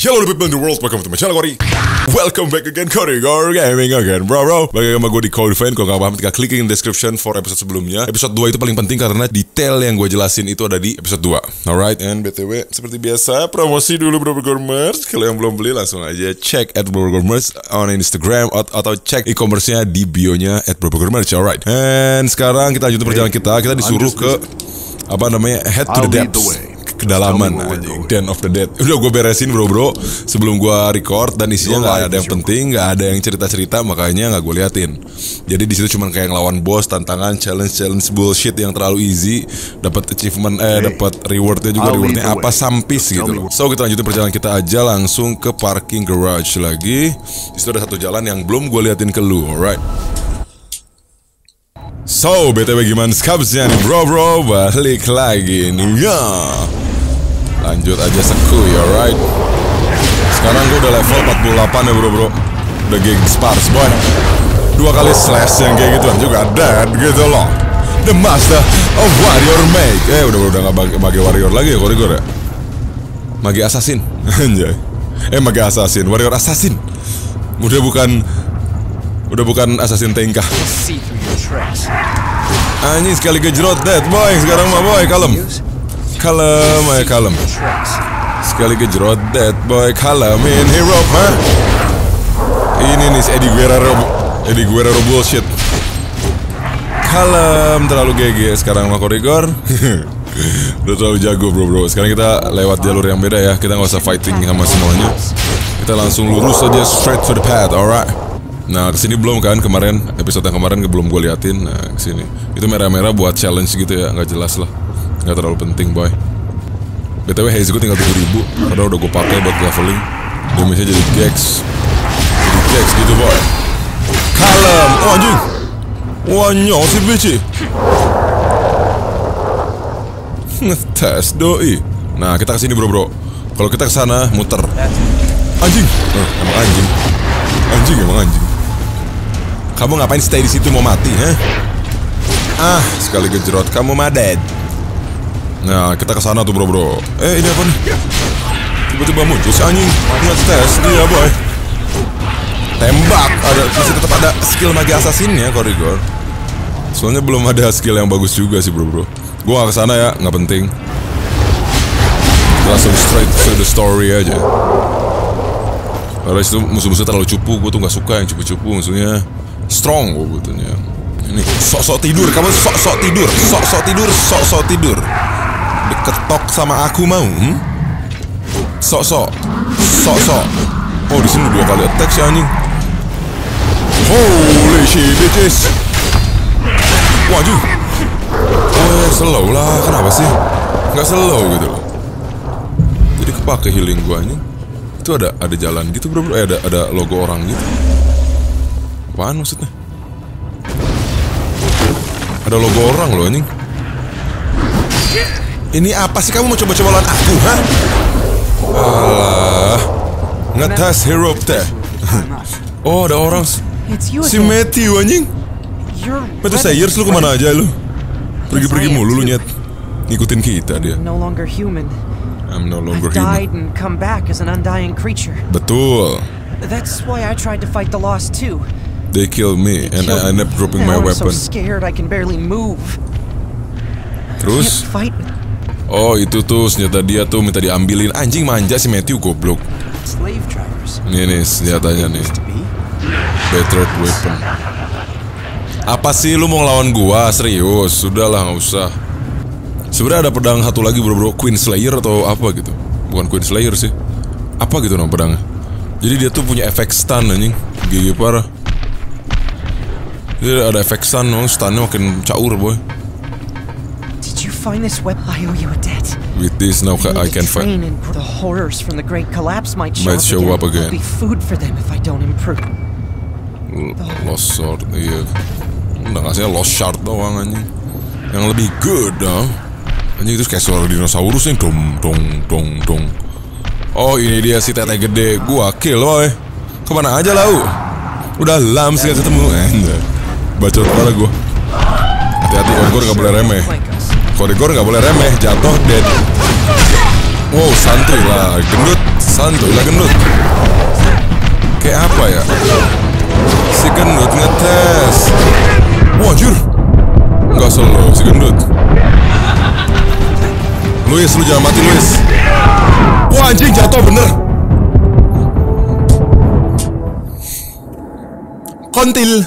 Hello people in the world, welcome to my channel Kori Welcome back again, Kori Gore Gaming again, bro bro. Bagi sama gue di Code Fan, kalau gak paham? Tinggal klik in description for episode sebelumnya. Episode 2 itu paling penting karena detail yang gue jelasin itu ada di episode 2 Alright, and BTW, seperti biasa, promosi dulu Bro Burger Merch. Kalau yang belum beli langsung aja cek at Bro Burger Merch on Instagram Atau cek e-commerce-nya di bio-nya at Bro Burger Merch, alright And sekarang kita lanjutin perjalanan kita, kita disuruh ke apa namanya head to the depths kedalaman anjing. Den of the Dead. Udah gue beresin bro bro. Sebelum gue record dan isinya nggak ada yang penting nggak ada yang cerita cerita makanya nggak gue liatin. Jadi di situ cuma kayak ngelawan bos tantangan challenge challenge bullshit yang terlalu easy. Dapat achievement eh dapat rewardnya juga rewardnya apa sampis gitu loh. so kita lanjutin perjalanan kita aja langsung ke parking garage lagi. Di situ ada satu jalan yang belum gue liatin ke lu alright. So, BTW gimana? Skabsnya nih bro bro Balik lagi nih ya Lanjut aja sekuy, alright? Sekarang gue udah level 48 ya bro bro. Udah geng spars boy. Dua kali slash yang kayak gituan juga dead gitu loh. The master of warrior make Eh udah udah gak bagi, bagi warrior lagi ya korigor ya? Magi assassin. Anjay. Eh magi assassin, warrior assassin. Udah bukan Udah bukan assassin tingkah. Anjing sekali gejrot dead boy. Sekarang mah boy kalem Kalem aja kalem. Tracks. Sekali gejrot dead boy Kalamin hero huh? Ini nih si Eddie Guerrero Eddie Guerrero bullshit. Kalem terlalu GG Sekarang mah korigor Udah terlalu jago bro bro. Sekarang kita lewat jalur yang beda ya. Kita nggak usah fighting sama semuanya. Kita langsung lurus aja straight to the path alright? Nah ke sini belum kan? Kemarin episode yang kemarin belum gue liatin. Nah ke sini. Itu merah-merah buat challenge gitu ya. Nggak jelas lah nggak terlalu penting boy. Btw haze gue tinggal 3000 karena udah gue pakai buat leveling. Damage jadi gex jadi gex gitu boy. Kalem. Oh anjing. Wah si bici. Ngetes doi. Nah kita ke sini bro bro kalau kita ke sana muter. Anjing. Oh, emang anjing. Anjing emang anjing. Kamu ngapain stay di situ mau mati, heh? Ah, sekali gejrot kamu mah dead. Nah, kita ke sana tuh, Bro, Bro. Eh, ini apa nih? Tiba-tiba muncul si anjing ngetes dia, boy. Tembak, ada masih tetap ada skill magi assassinnya, Korigor. Soalnya belum ada skill yang bagus juga sih, Bro, Bro. Gua gak ke sana ya, nggak penting. Langsung straight to the story aja. Karena itu musuh-musuh terlalu cupu, gue tuh nggak suka yang cupu-cupu musuhnya strong gue butuhnya. Ini sok-sok tidur, kamu sok-sok tidur, sok-sok tidur, sok-sok tidur. Diketok sama aku mau? Hmm? Sok-sok, sok-sok. Oh di sini dua kali attack si anjing. Holy shit, bitches. Anjing. Oh slow lah, kenapa sih? Nggak slow gitu loh. Jadi kepake healing gua anjing. Itu ada ada jalan gitu bro, bro. Eh, ada ada logo orang gitu. Apaan maksudnya? Ada logo orang loh anjing. Ini apa sih kamu mau coba-coba lawan aku, ha? Alah. Ngetes hero teh. oh, ada orang. Si. Matthew anjing. Red- Sayers lu ke mana aja lu? Pergi-pergi mulu lu nyet. Ngikutin kita dia. no longer human. I'm no longer died human. and come back as an undying creature. Betul. That's why I tried to fight the lost too. They killed me and Killed I, I ended up dropping my I'm so weapon. scared I can barely move. Terus? Can't fight with Oh itu tuh senjata dia tuh minta diambilin. Anjing manja si Matthew goblok. Ini nih senjatanya nih. Used to be. Battered weapon. Apa sih lu mau ngelawan gua? Serius? Sudahlah nggak usah. Sebenarnya ada pedang satu lagi bro bro Queen Slayer atau apa gitu. Bukan Queen Slayer sih. Apa gitu nama pedangnya? Jadi dia tuh punya efek stun anjing. Gigi parah. Jadi ada efek stun oh, Stunnya makin caur boy find this weapon? I owe you a debt. With this now I to can and the horrors from the Great Collapse might show, Might show up again. I'll be food for them if I don't improve. Lost Sword, iya Udah ngasihnya Lost Shard doang anjing Yang lebih good dong Anjing itu kayak suara dinosaurus nih Dong, dong, dong, dong Oh ini dia si tete gede Gua kill boy Ke mana aja lau Udah lama sih gak ketemu Anjay. Bacot parah gua Hati-hati Korigor gak boleh remeh. Korigor gak boleh remeh Jatuh dead Wow, santuy lah, gendut, santuy lah gendut. Kayak apa ya? Si gendut ngetes. Wah, anjir. Enggak slow, si gendut. Luis, lu jangan mati, Luis. Wah, anjing jatuh bener. Kontil.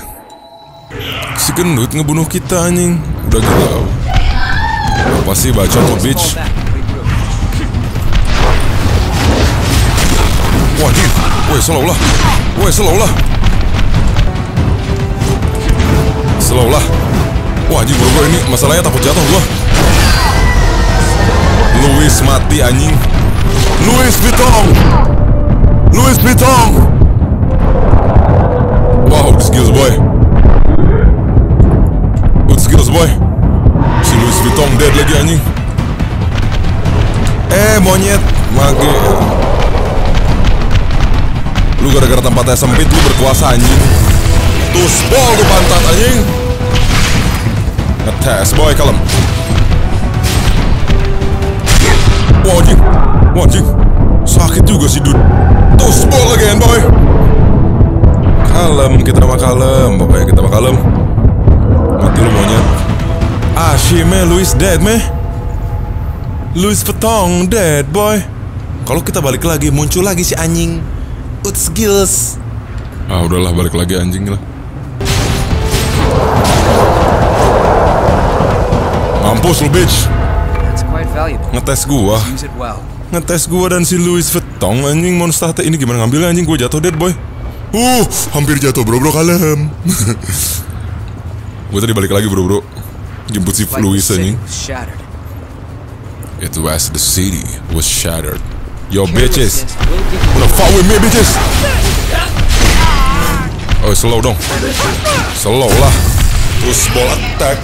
Si gendut ngebunuh kita anjing. Udah gila. Sih bacot lo bitch? Wah anjing. Woi, slow lah. Woi, slow lah. Slow lah. Wah anjing bro, bro ini masalahnya takut jatuh gua. Luis mati anjing. Luis Vuitton. Luis Vuitton. Wow, skills boy. Good skills boy. Louis Vuitton dead lagi anjing. Eh monyet, mage. Lu gara-gara tempatnya sempit lu berkuasa anjing. Ball tuh pantat anjing. Ngetes boy kalem. Wah anjing. Wah anjing. Sakit juga sih dude. Tuh ball again boy. Kalem, kita mah kalem. Pokoknya kita mah kalem. Mati lu monyet. Ah, shit man, Louis dead man. Louis Vuitton dead boy. Kalau kita balik lagi, muncul lagi si anjing. Uts Gills. Ah, udahlah balik lagi anjing lah. Mampus lu bitch. Ngetes gua. Ngetes gua dan si Louis Vuitton anjing monster ini gimana ngambilnya anjing gua jatuh dead boy. Uh, hampir jatuh bro bro kalem. gua tadi balik lagi bro bro. Anjing. was shattered. It was the city was shattered. Yo bitches. Wanna fuck with me bitches? Oh slow dong. Slow lah. Terus ball attack.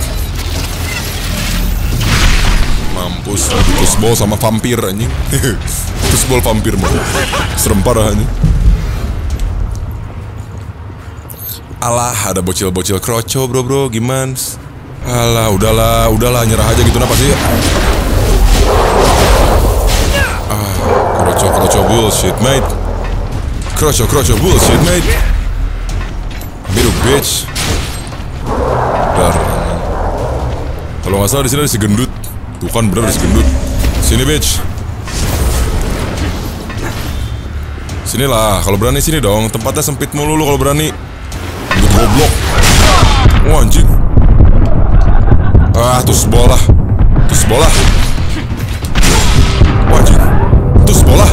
Mampus Terus ball sama vampir anjing. Terus ball vampir mah. Serem parah anjing. Alah, ada bocil-bocil kroco bro bro, gimana? Alah, udahlah, udahlah, nyerah aja gitu napa sih? Ah, kroco kroco bullshit, mate. Kroco kroco bullshit, mate. Biru bitch. Dar. Kalau nggak salah di sini ada si gendut. Tuh kan bener ada si gendut. Sini bitch. Sini lah, kalau berani sini dong. Tempatnya sempit mulu lu kalau berani. Gendut goblok. Wah anjing. Ah, terus bola. Terus bola. Wah anjing. Terus bola.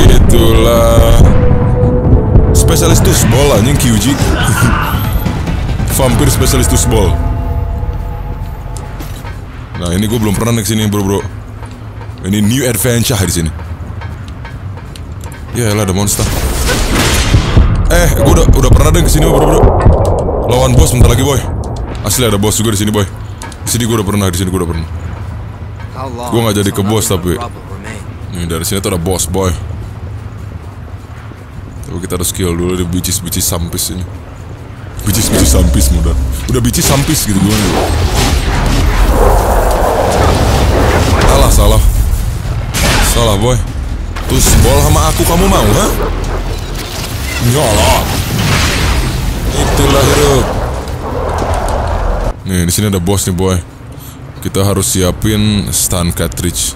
Itulah. Spesialis tusbol anjing QG. Vampir spesialis tusbol. Nah ini gue belum pernah naik sini bro bro. Ini new adventure di sini. Ya lah ada monster. Eh, gue udah udah pernah deh ke sini bro bro. Lawan bos bentar lagi boy. Asli ada bos juga di sini boy. Di sini gue udah pernah, di sini gue udah pernah. Gua nggak jadi ke bos, tapi-? Nih dari sini tuh ada bos boy. Tapi kita harus skill dulu di bicis-bicis sampis ini. Bicis-bicis sampis mudah. Udah bicis sampis gitu gue. Salah salah. Salah boy. Terus bol sama aku kamu mau ha? Nyolot. Itulah hidup. Nih di sini ada bos nih boy. Kita harus siapin stun cartridge.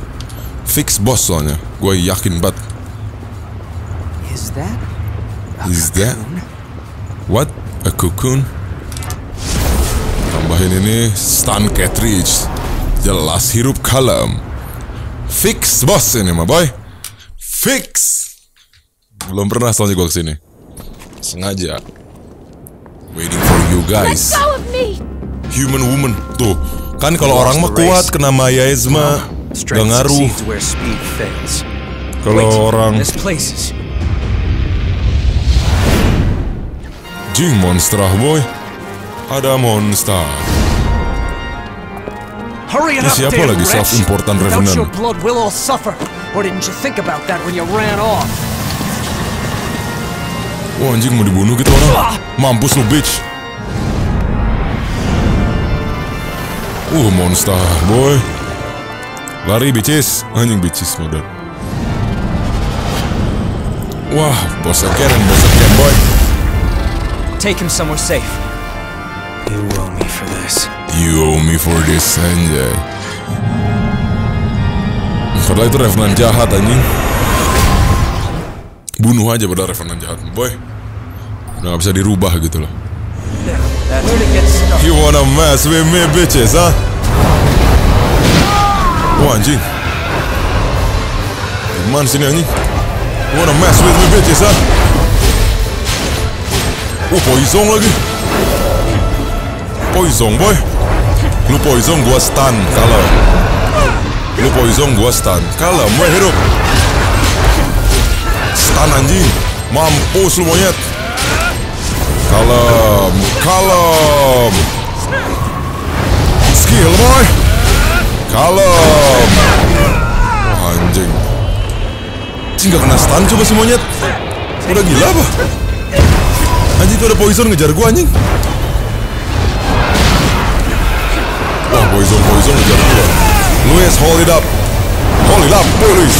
Fix bos soalnya. Gue yakin banget. Is that? Is that what a cocoon? Tambahin ini stun cartridge. Jelas hirup kalem. Fix bos ini mah boy. Fix. Belum pernah soalnya gue ke sini. Sengaja. Waiting for you guys. Go of me! Human woman. Tuh. Kan kalau orang mah kuat kena mayaisma. Gak ngaruh. Kalau orang Jing monster ah, boy. Ada monster. Ini siapa lagi wretch. self-important Without revenant? your blood, we'll all suffer. Or didn't you think about that when you ran off? Wah anjing mau dibunuh gitu orang. Mampus lu bitch. Uh monster. Boy. Lari bitches. Anjing bitches modal Wah bos again bos again boy. Take him somewhere safe. You owe me for this. You owe me for this anjay. Padahal itu Revenant jahat anjing. Bunuh aja pada Revenant jahat Boy. Udah gak bisa dirubah gitu loh That's where to get stuck. You wanna mess with me bitches huh? Anjing Gimana sini anjing You wanna mess with me bitches huh? Oh poison lagi Poison boy. Lu poison gua stun Kalau Lu poison gua stun Kalau boy hidup Stun anjing Mampus lu monyet Kalem Kalem. Skill boy. Kalem. Wah anjing. Gak kena stun coba si monyet. Udah gila apa? Anjing itu ada poison ngejar gua anjing. Wah poison poison ngejar gua. Luis hold it up. Hold it up Luis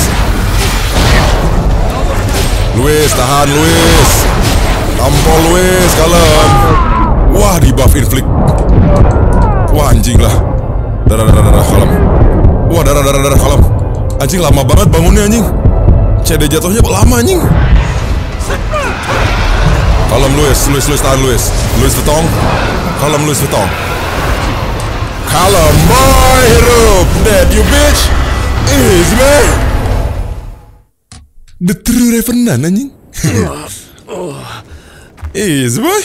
Luis tahan Luis Tampol Luis kalem. Wah di buff inflict. Wah anjing lah. Darah darah darah kalem. Wah darah darah darah kalem. Anjing lama banget bangunnya anjing. CD jatuhnya lama anjing? Kalem Luis, Luis, Luis tahan Luis Luis Vetong Kalem Luis Vetong Kalem boy hidup Dead you bitch. Is man. The true Revenant anjing Is boy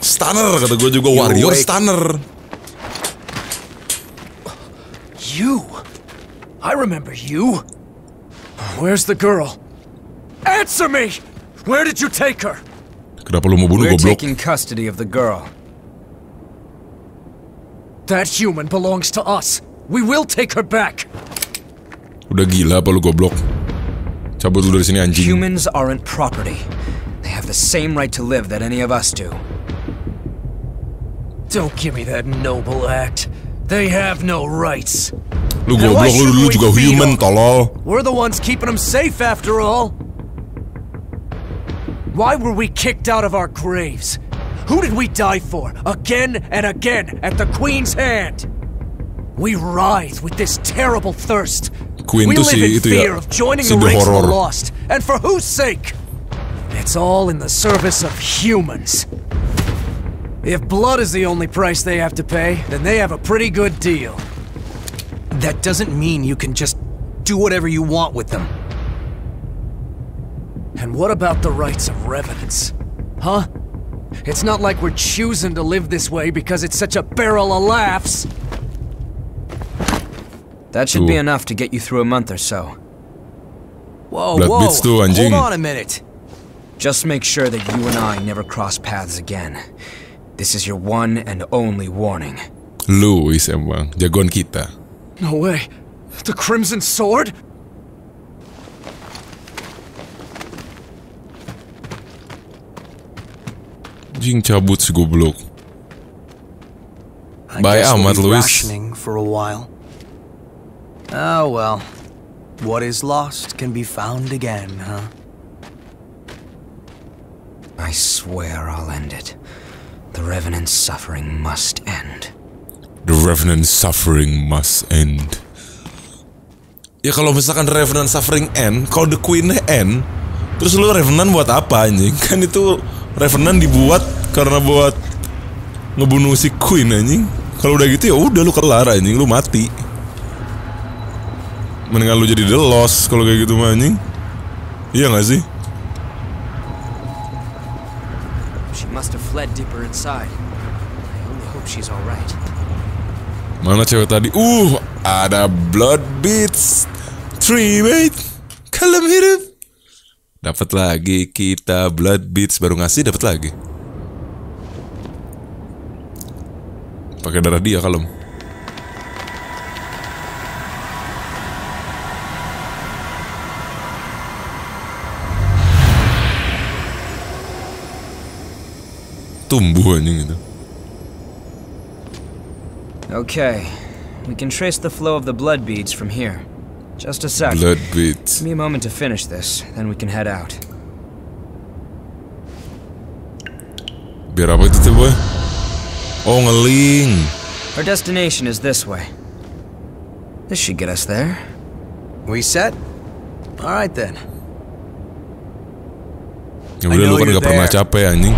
Stunner kata gue juga Warrior awake? Stunner You? I remember you. Where's the girl? Answer me! Where did you take her? Kenapa lu mau bunuh We're goblok? taking custody of the girl. That human belongs to us. We will take her back. Udah gila apa lu goblok? Cabut lu dari sini anjing. Humans aren't property. They have the same right to live that any of us do. Don't give me that noble act. They have no rights. Lu And goblok why lu should dulu juga human tolol. We're the ones keeping them safe after all. Why were we kicked out of our graves? Who did we die for? Again and again at the Queen's hand. We writhe with this terrible thirst. Queen we live si in itu ya, fear of joining si the The ranks of Horror. the lost. And for whose sake? It's all in the service of humans. If blood is the only price they have to pay, then they have a pretty good deal. That doesn't mean you can just do whatever you want with them. And what about the rights of revenants? Huh? It's not like we're choosing to live this way because it's such a barrel of laughs. That should be enough to get you through a month or so. Whoa, Blood whoa. beats tuh, anjing. Hold on a minute. Just make sure that you and I never cross paths again. This is your one and only warning. Luis emang jagoan kita. No way. The Crimson Sword? Jing cabut si goblok. I Bye, guess we'll Ahmad be Luis. rationing for a while. Oh well. What is lost can be found again, huh? I swear I'll end it. The Revenant's suffering must end. The Revenant suffering must end. Ya kalau misalkan Revenant suffering end, kalau The Queen end, terus lu Revenant buat apa anjing? Kan itu Revenant dibuat karena buat ngebunuh si Queen anjing. Kalau udah gitu ya udah lu kelar anjing, lu mati. Mendingan lu jadi The Lost kalau kayak gitu mah anjing. Iya gak sih? Fled deeper inside. I only hope she's alright. Mana cewek tadi? Uh, ada Blood Beats 3, mate. Kalem hidup. Dapat lagi kita Blood Beats baru ngasih dapat lagi. Pakai darah dia kalem. Tumbuh anjing itu. Okay, we can trace the flow of the blood beads from here. Just a sec. Blood beads. Give me a moment to finish this, then we can head out. Biar apa itu boy? Oh ngeling. Our destination is this way. This should get us there. We set? Alright then. Ya udah lu kan gak pernah capek anjing.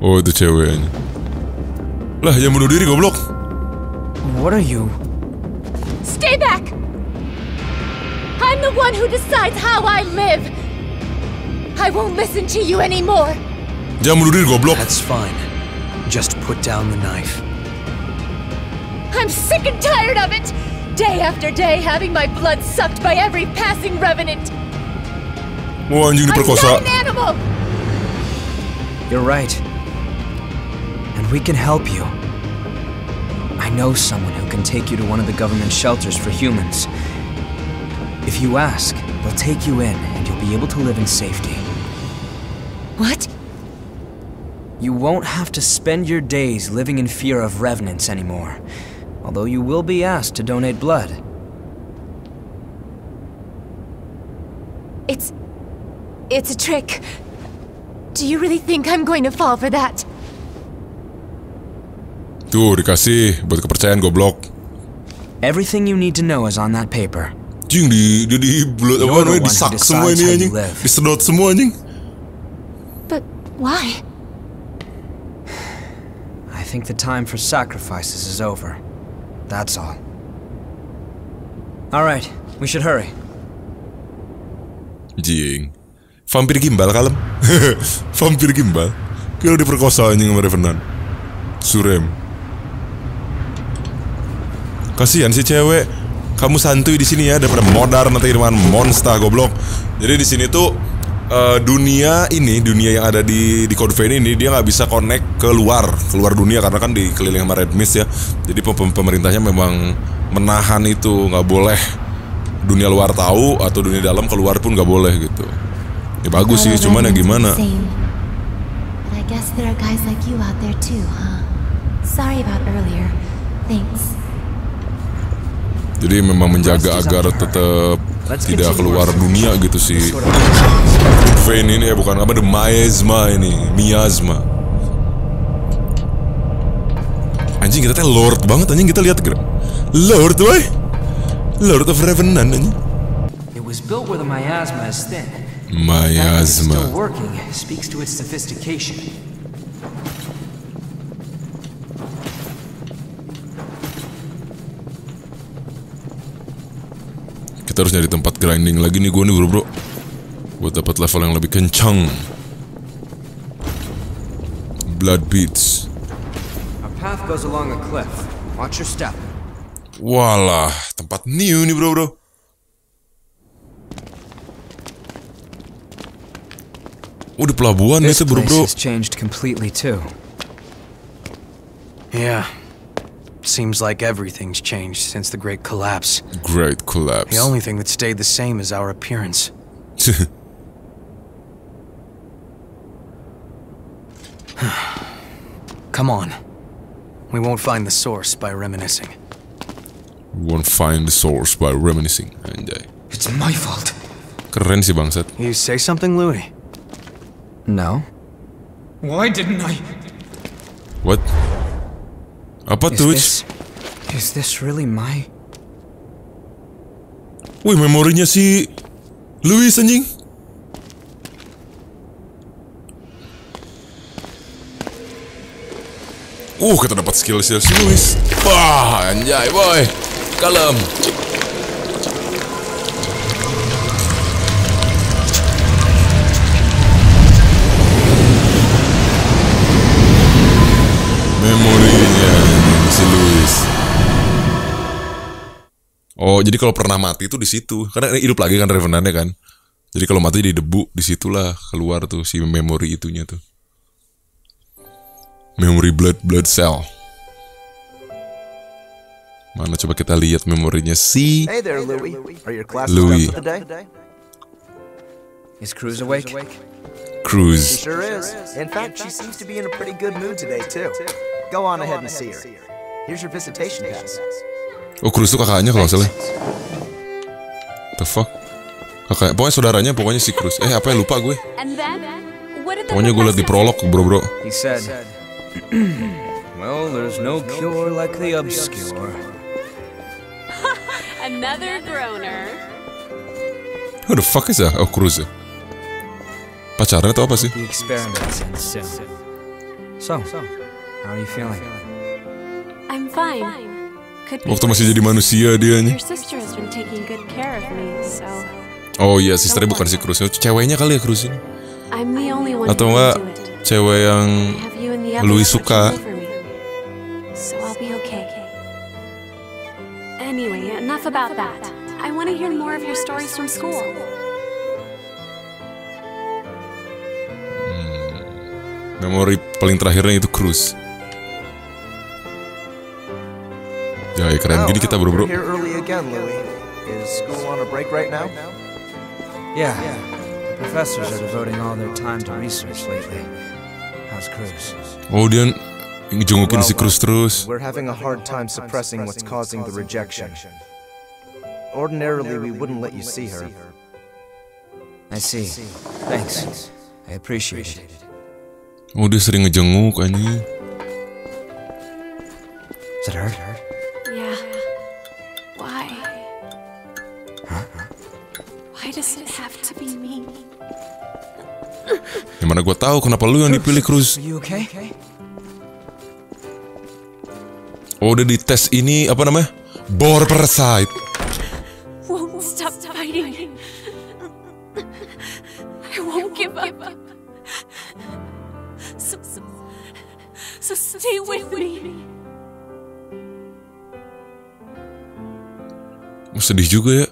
Oh itu cewek anjing. Lah jangan bunuh diri goblok. What are you? Stay back! I'm the one who decides how I live! I won't listen to you anymore! Jangan bunuh diri goblok. That's fine. Just put down the knife. I'm sick and tired of it! Day after day having my blood sucked by every passing revenant! Wah anjing I'm diperkosa. not an animal! You're right. And we can help you. I know someone who can take you to one of the government shelters for humans. If you ask, they'll take you in and you'll be able to live in safety. What? You won't have to spend your days living in fear of revenants anymore. Although you will be asked to donate blood. It's. It's a trick. Do you really think I'm going to fall for that? Tuh dikasih buat kepercayaan goblok. Everything you need to know is on that paper. Anjing di di, di blood apa namanya disak semua ini anjing. Disedot semua anjing. But why? I think the time for sacrifices is over. That's all. Alright, we should hurry. Jing. Vampir gimbal kalem. Vampir gimbal. Kira diperkosa anjing sama Revenant. Surem. Kasihan si cewek. Kamu santuy di sini ya daripada modar nanti dengan monster goblok. Jadi di sini tuh eh, dunia ini, dunia yang ada di di Code Vein ini dia nggak bisa connect ke luar, keluar dunia karena kan dikelilingi sama Red Mist ya. Jadi pem- pem- pemerintahnya memang menahan itu nggak boleh dunia luar tahu atau dunia dalam keluar pun nggak boleh gitu. Ya bagus sih, cuman ya gimana? the same. But I guess there are guys like you out there too, huh? Sorry about earlier. Thanks. Jadi memang menjaga agar tetap tidak keluar dunia gitu sih. Vein ini ya bukan apa the miasma ini, miasma. Anjing kita teh lord banget anjing kita lihat gerak. Lord boy. Lord of Revenant anjing. It was built where the miasma is thin. Still Miasma. working speaks to its sophistication. Kita harus nyari tempat grinding lagi nih gue nih bro bro. Buat dapat level yang lebih kencang. Blood beats. Our path goes along a cliff. Watch your step. Walah, tempat new nih bro bro. Oh di pelabuhan itu bro bro. has changed completely too. Yeah. Seems like everything's changed since the Great Collapse. Great collapse. The only thing that stayed the same is our appearance. Come on. We won't find the source by reminiscing. We Won't find the source by reminiscing. Anjay. Uh, it's my fault. Keren sih bangsat. You say something, Louis? No. Why didn't I? What? Apa Is tuh? this, is this really my? Wih memorinya si Louis anjing. Uh, kita dapat skill skill si Louis. Wah, anjay boy. Kalem. Oh, jadi kalau pernah mati itu di situ. Karena ini hidup lagi kan Revenantnya kan. Jadi kalau mati di debu, di situlah keluar tuh si memori itunya tuh. Memory blood blood cell. Mana coba kita lihat memorinya si Hey there, Louie. Are your classes Louis. Is Cruz awake? Cruz. Sure is. In fact, she seems to be in a pretty good mood today, too. Go on ahead and see her. Here's your visitation pass. Oh Cruz itu kakaknya kalau salah. The fuck? Kakak, pokoknya saudaranya pokoknya si Cruz. Eh apa ya lupa gue. Pokoknya gue liat di prolog bro bro. He said, Well, there's no cure like the obscure. Another groaner. Who the fuck is that? Oh Cruz ya. Pacaran atau apa sih? So, how are you feeling? I'm fine. Waktu masih jadi manusia dianya. Me, so Oh iya, sisternya bukan si Cruz. Ceweknya kali ya Cruz ini. Atau enggak cewek yang Louis suka. over me. So I'll be okay. Anyway, enough about that. I want to hear more of your stories from school. memori paling terakhirnya itu Cruz. Ya, ya keren gini kita bro bro. Is? Yeah, the professors are devoting all their time to research lately. How's Cruz? Oh dia ngejengukin si Cruz terus. We're having a hard time suppressing what's causing the rejection. Ordinarily, we wouldn't let you see her. I see. Thanks. I appreciate it. Oh dia sering ngejenguk anjing. It hurt? Mana gue tahu kenapa lu yang dipilih Cruz? Oh udah di tes ini apa namanya? Bor parasite. Won't stop fighting. I won't give up. So, so, so stay with me. Oh, sedih juga ya.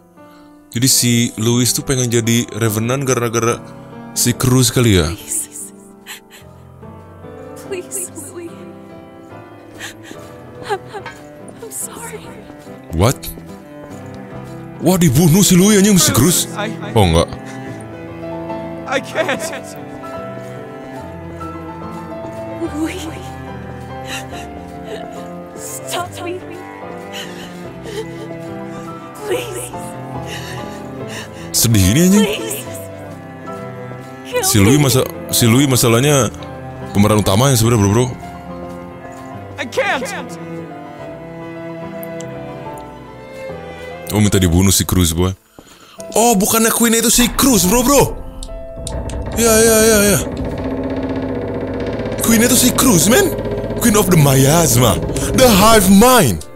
Jadi si Louis tuh pengen jadi Revenant gara-gara si Cruz kali ya. Please, What? Wah dibunuh si Louis anjing si Cruz. Oh enggak. I can't! Louis. Stop me. Please, Sedih ini anjing. Si Louis masa si Louis masalahnya pemeran utamanya sebenarnya bro bro. Oh minta dibunuh si Cruz boy. Oh bukannya Queen itu si Cruz bro bro. Ya ya ya ya. Queen itu si Cruz man. Queen of the Miasma. The Hive Mind.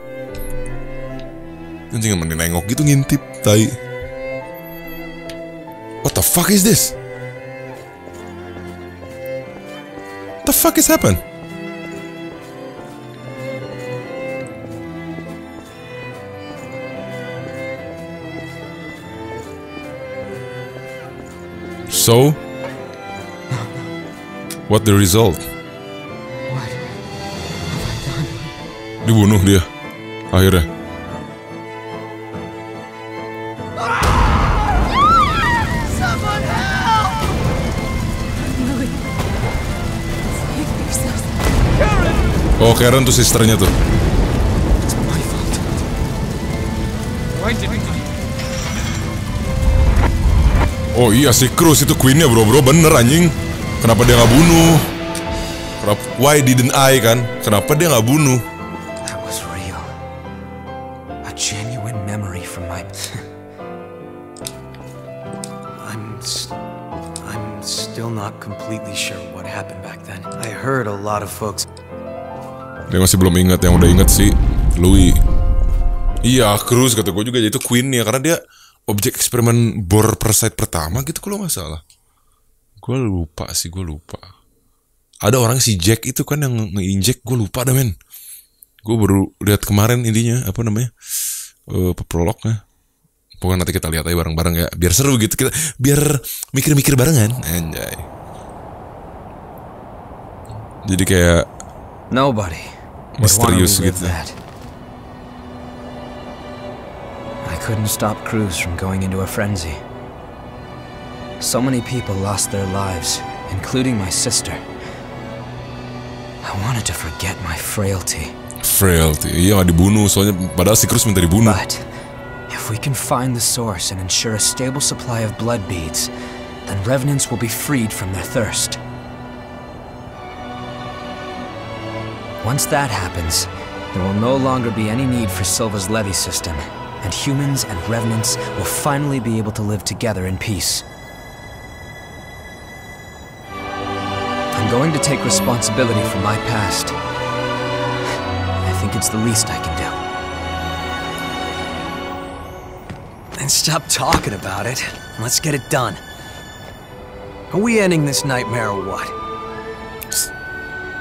Anjing emang nengok gitu ngintip tai. What the fuck is this? The fuck is happen? So, what the result? Dibunuh dia. Akhirnya. Oh, Karen tuh sisternya tuh. Why didn't Oh iya si Cruz itu queennya bro bro bener anjing. Kenapa dia nggak bunuh? Kenapa? Why didn't I kan? Kenapa dia nggak bunuh? That was real. A genuine memory from my. I'm. S- I'm still not completely sure what happened back then. I heard a lot of folks. Dia masih belum ingat yang udah ingat sih Louis. Iya Cruz kata gue juga itu queennya karena dia objek eksperimen bor parasite pertama gitu kalau nggak salah. Gue lupa sih gue lupa. Ada orang si Jack itu kan yang nge-inject gue lupa dah men. Gue baru lihat kemarin intinya apa namanya eh prolognya. Pokoknya nanti kita lihat aja bareng-bareng ya biar seru gitu kita biar mikir-mikir barengan anjay. Jadi kayak Nobody Misterius gitu. that. Couldn't stop Cruz from going into a frenzy. So many people lost their lives, including my sister. I wanted to forget my frailty. Frailty. Iya nggak dibunuh soalnya padahal si Cruz minta dibunuh. But if we can find the source and ensure a stable supply of blood beads, then revenants will be freed from their thirst. Once that happens, there will no longer be any need for Silva's levy system, and humans and revenants will finally be able to live together in peace. I'm going to take responsibility for my past. I think it's the least I can do. Then stop talking about it. Let's get it done. Are we ending this nightmare or what?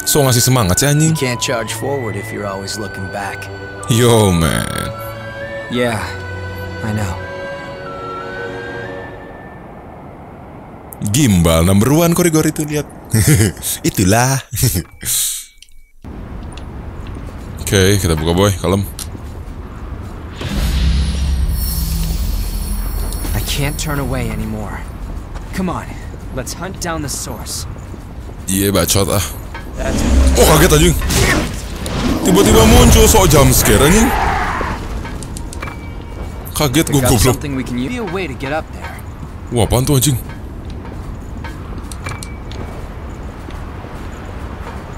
Semangat. You can't charge forward if you're always looking back. Yo man. Yeah, I know. Gimbal number one koridor itu lihat. Itulah. Oke, kita buka boy, kalem. I can't turn away anymore. Come on, let's hunt down the source. Iya bacot ah. Oh kaget anjing. Tiba-tiba muncul sok jump scare anjing. Get up there. Wah apaan tuh anjing?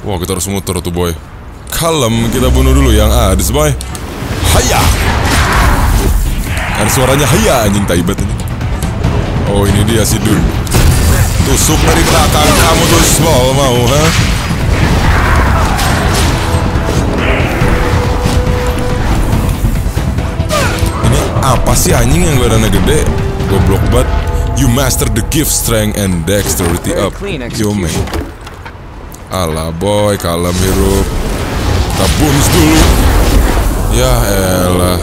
Wah kita harus muter tuh boy. Kalem kita bunuh dulu yang Adis boy. Haya. Kan suaranya haya anjing taibat ini. Oh ini dia si Dun. Tusuk dari belakang kamu tuh small mau ha? Apa sih anjing yang badannya gede? Goblok banget. You master the gift, strength, and dexterity up. Yo man. Alah boy, kalem hirup. Kita bonus dulu. Ya elah.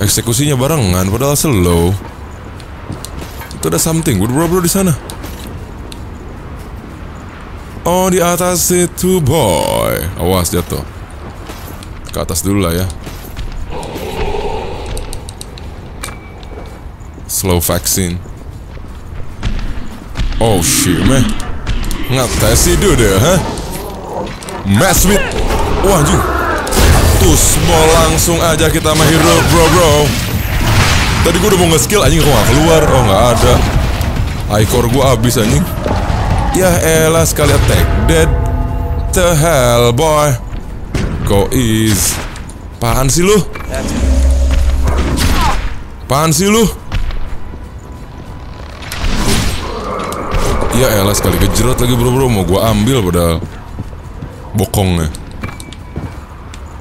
Eksekusinya barengan padahal slow. Itu ada something good bro bro di sana. Oh di atas itu boy. Awas jatuh. Ke atas dulu lah ya. Slow vaccine. Oh shit man. Ngetes sih dude ha? Mess with Wah anjing Tus mau langsung aja kita mah hero bro bro Tadi gue udah mau nge-skill anjing kok gak keluar Oh gak ada Icor gue abis anjing Ya elah sekali attack Dead The hell boy Go is Apaan sih lu? Apaan sih lu? Ya elah sekali kejerat lagi bro bro Mau gua ambil padahal. Bokongnya.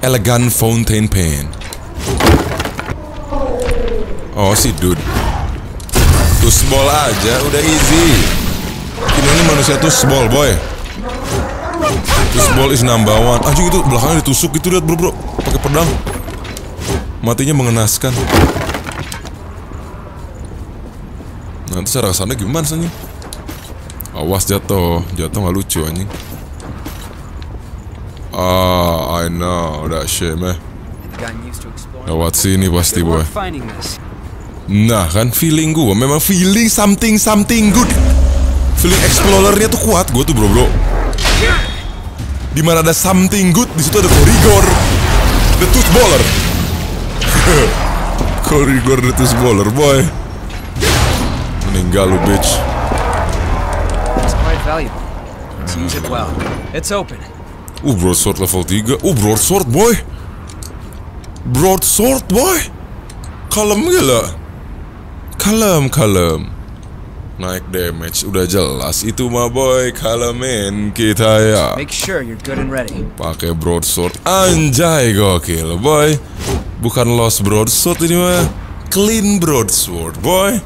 Elegant fountain pen. Oh si dude. Tusbol aja udah easy. Ini ini manusia tusbol boy. Tusbol is number one. Anjing itu belakangnya ditusuk gitu lihat bro bro pakai pedang. Matinya mengenaskan. Nanti cara ke sana gimana sih? Awas jatuh, jatuh nggak lucu anjing. Ah, I know that shit, man. Lewat sini pasti boy. Nah kan feeling gua memang feeling something something good. Feeling explorernya tuh kuat gua tuh bro bro. Di mana ada something good di situ ada Korigor, the toothballer. Korigor the toothballer boy. Meninggal lu bitch. Valuable. Let's use it well. It's open. Broadsword level 3. Uh, broadsword boy. Broadsword boy. Kalem gila. Kalem, kalem. Naik damage udah jelas itu mah boy kalemin kita ya. Make sure you're good and ready. Pakai broadsword anjay gokil boy. Bukan lost broadsword ini mah clean broadsword boy.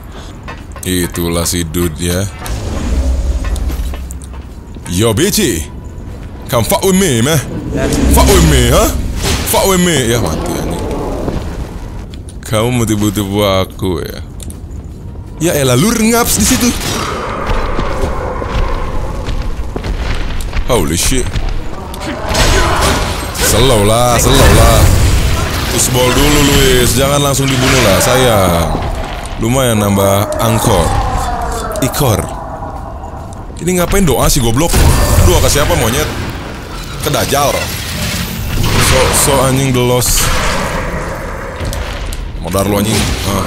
Itulah si dude ya. Yo bitchy. Come fuck with me man. Fuck with me, huh? Fuck with me. Ya mati anjing. Kamu mau tipu-tipu aku ya? Ya elah, lu ngaps di situ. Holy shit. Slow lah, slow lah. Dulu Luis, jangan langsung dibunuh lah, sayang. Lumayan nambah angkor. Ikor. Ini ngapain doa sih goblok? Doa ke siapa monyet? Ke Dajjal. So so anjing the loss. Modar lu anjing. Ah.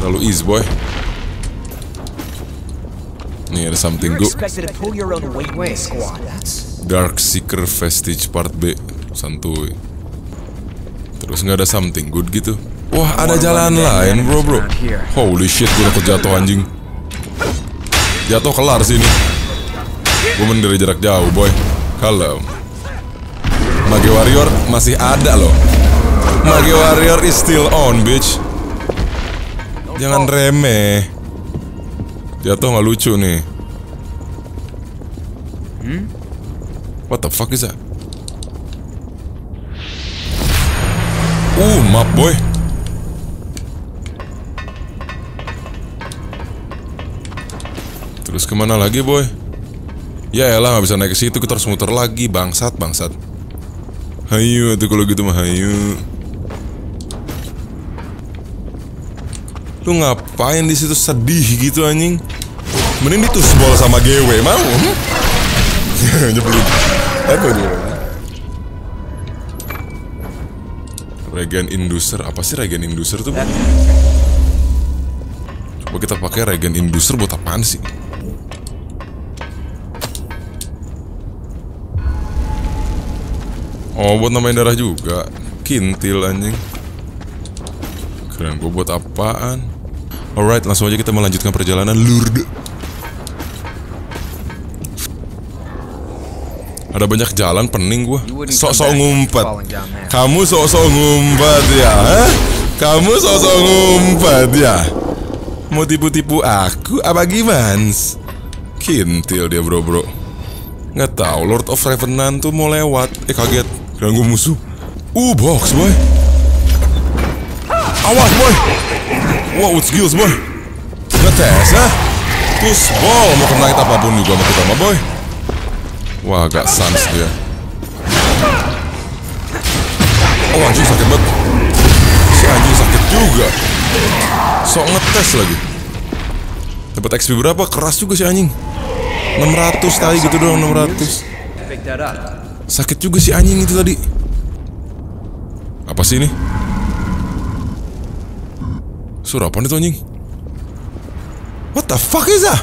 Terlalu easy boy. Nih ada something good. Dark Seeker Vestige Part B Santuy Terus nggak ada something good gitu Wah ada jalan lain bro bro Holy shit gue udah kejatuh anjing Jatuh kelar sini. Gue main dari jarak jauh boy. Halo. Mage Warrior masih ada loh. Mage Warrior is still on bitch. Jangan remeh. Jatuh nggak lucu nih. What the fuck is that? Uh, map boy. Terus ke mana lagi boy? Ya elah nggak bisa naik ke situ kita harus muter lagi bangsat bangsat. Hayu tuh kalau gitu mah hayu. Lu ngapain di situ sedih gitu anjing? Mending ditusbol sama GW mau? Hmm? Nyebelin. Apa itu? Regen inducer apa sih regen inducer tuh? Coba kita pakai regen inducer buat apaan sih? Oh buat nambahin darah juga Kintil anjing Keren gue buat apaan Alright langsung aja kita melanjutkan perjalanan Lourdes Ada banyak jalan pening gua. Sok-sok ngumpet. Kamu sok-sok ngumpet ya? Hah? Kamu sok-sok ngumpet ya? Mau tipu-tipu aku apa gimana? Kintil dia bro bro. Nggak tahu Lord of Revenant tuh mau lewat. Eh kaget. Ganggu musuh. Uh box boy. Awas boy. Wow skills boy. Ngetes ah. Terus ball mau kena apa pun juga sama kita boy. Wah agak sans dia Oh anjing sakit banget Si anjing sakit juga Sok ngetes lagi Dapat XP berapa? Keras juga si anjing 600 tadi gitu doang 600 pick that up. Sakit juga si anjing itu tadi Apa sih ini? Suara apa itu anjing? What the fuck is that?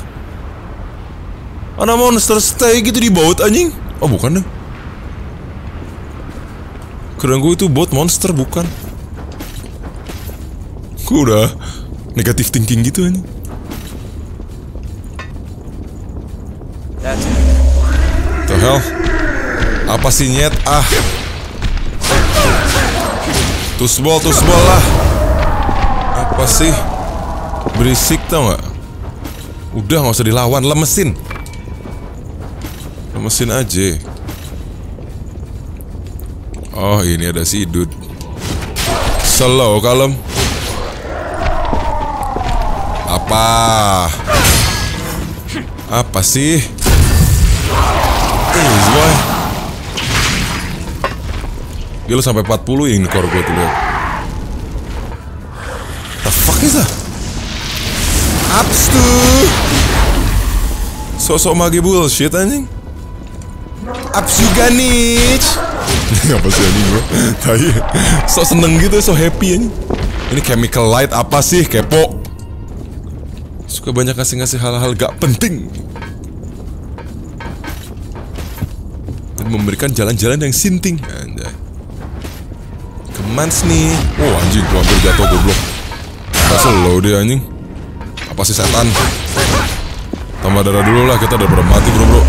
Ada monster stay gitu di baut anjing Oh bukan deh Keren gue itu bot monster bukan Gue udah Negatif thinking gitu it. The hell Apa sih nyet? Ah. Tusbol tusbol lah. Apa sih? Berisik tau gak Udah gak usah dilawan. Lemesin. Lemesin aja. Oh ini ada si dude Slow kalem. Apa? Apa sih? Easy boy Gila sampai 40 yang core gue tuh liat The fuck is that? Ups tuh. Sosok mage bullshit anjing. Ups juga nih Apa sih anjing bro? Tapi So seneng gitu so happy anjing. Ini chemical light apa sih? Kepo. Suka banyak ngasih-ngasih hal-hal gak penting. Dan memberikan jalan-jalan yang sinting Kemans nih. Oh anjing gua hampir jatuh goblok. Gak slow dia anjing. Apa sih setan? Tambah darah dulu lah kita udah mati bro bro.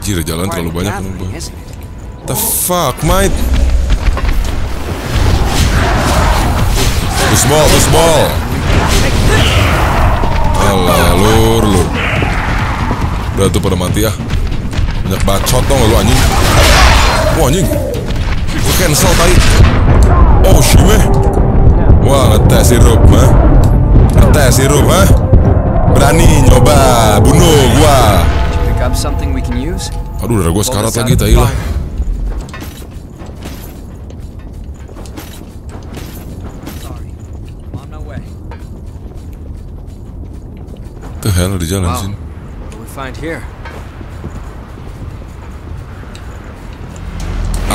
Anjir jalan terlalu banyak kan bro The fuck mate? Push ball, push ball Alah lur lur. Udah tuh pada mati ya Banyak bacot dong lu anjing Wah anjing. Gue cancel tadi. Oh shime Wah ngetes sirup ha Ngetes sirup ha Berani nyoba Bunuh gua? Aduh darah Pull sekarat lagi tai lah. The hell di jalan Wow. sini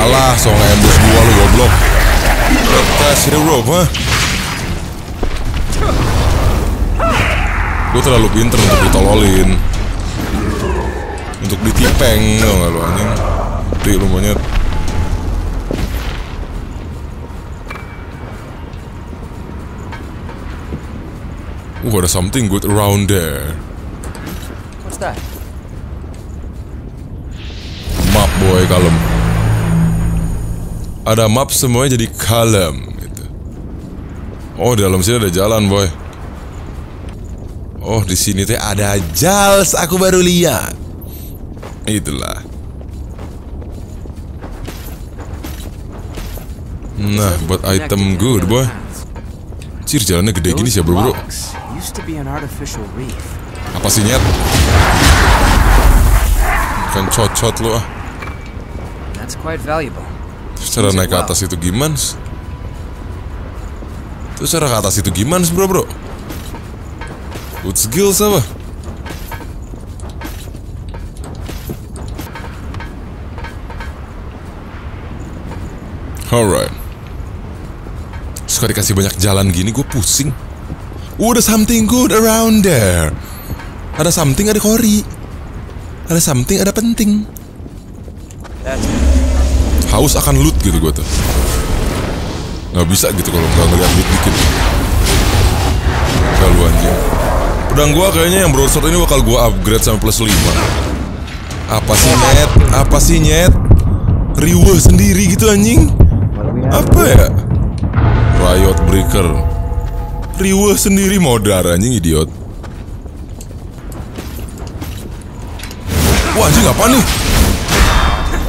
Salah, so nge-ambush gua lu goblok. Tes hero, mah. Gue terlalu pinter untuk ditololin Untuk ditipeng Tau gak lu anjing Di lu monyet Uh ada something good around there What's that? Map boy kalem Ada map semuanya jadi kalem gitu. Oh di dalam sini ada jalan boy Oh di sini teh ada Jals aku baru lihat Itulah Nah buat item good boy Cir jalannya gede gini sih bro bro. Apa sih nyet? Kan cocot lu ah That's quite valuable. Terus cara naik ke atas itu gimana? Terus cara ke atas itu gimana bro bro? Good skills apa? Alright. Suka dikasih banyak jalan gini gue pusing. Uh, ada something good around there. Ada something ada kori. Ada something ada penting. That's haus akan loot gitu gue tuh. Nggak bisa gitu kalau nggak ngeliat loot dikit. Kalau anjing. Pedang gue kayaknya yang broadsword ini bakal gue upgrade sampai plus 5 apa sih nyet? Apa sih nyet? Riweh sendiri gitu anjing. Apa ya? Riot breaker. Riweh sendiri modar anjing idiot. Wah anjing apa nih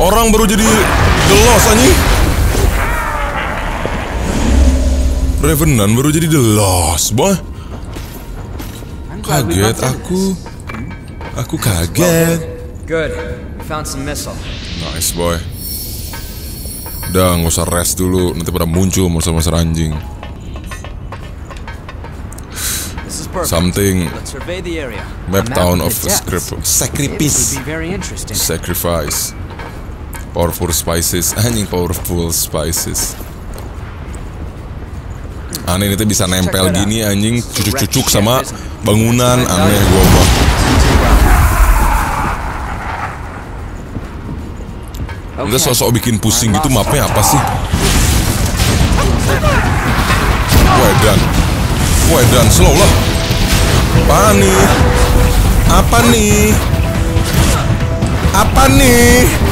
Orang baru jadi the lost anjing Revenant baru jadi the lost boy Kaget aku. Aku kaget Good. We found some missile. Nice boy Udah nggak usah rest dulu Nanti pada muncul monster-monster anjing This is perfect. Something. Map town of Sacrifice. Sacrifice Powerful spices Anjing powerful spices. Aneh ini tuh bisa nempel gini anjing Cucuk-cucuk sama bangunan. Aneh gua mah Kita sosok bikin pusing gitu mapnya apa sih? Wedan. Wedan slow lah. Apa nih? Apa nih? Apa nih?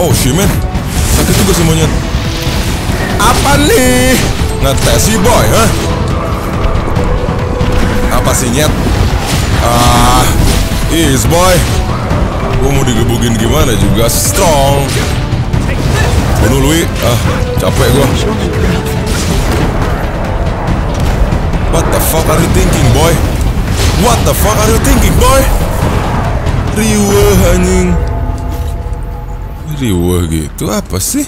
Oh shit man Sakit juga sih monyet Apa nih? Ngetes sih boy, huh? Apa sih nyet? Ah, is boy Gue mau digebukin gimana juga strong Bunuh Lui Ah, capek gue What the fuck are you thinking boy? What the fuck are you thinking boy? Riweh anjing Riweh gitu apa sih?